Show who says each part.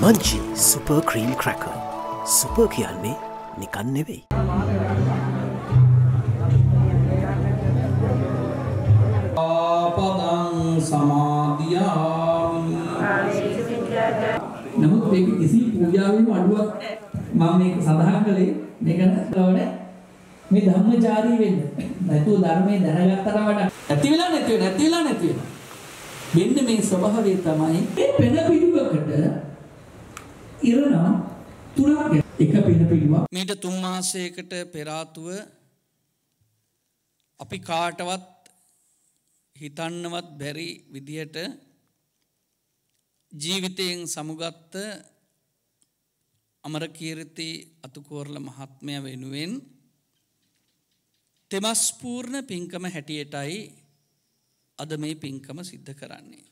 Speaker 1: Munchee super cream cracker super කියන්නේ නිකන් නෙවෙයි.
Speaker 2: ආපදං සමාධයාමි
Speaker 3: නමුත් මේක කිසි පූජාවෙම අඩුවක් මම මේක සඳහන් කළේ මේක ඕනේ මේ ධම්මචාරී වෙන්න. නැතුව ධර්මයේ දැනගත්තට වඩා නැති වෙලා නැති වෙලා නැති වෙලා නැති වෙලා. මෙන්න මේ ස්වභාවය තමයි මේ පෙන පිළිවකට ඉරනම් තුනක් එක පෙන පිළිවක්
Speaker 2: මීට තුන් මාසයකට පෙරාතුව අපි කාටවත් හිතන්නවත් බැරි විදිහට ජීවිතයෙන් සමුගත්ත අමරකීර්ති අතුකෝරල මහත්මය වෙනුවෙන් තෙමස්පූර්ණ පින්කම හැටියටයි අද මේ පින්කම සිද්ධ කරන්නේ.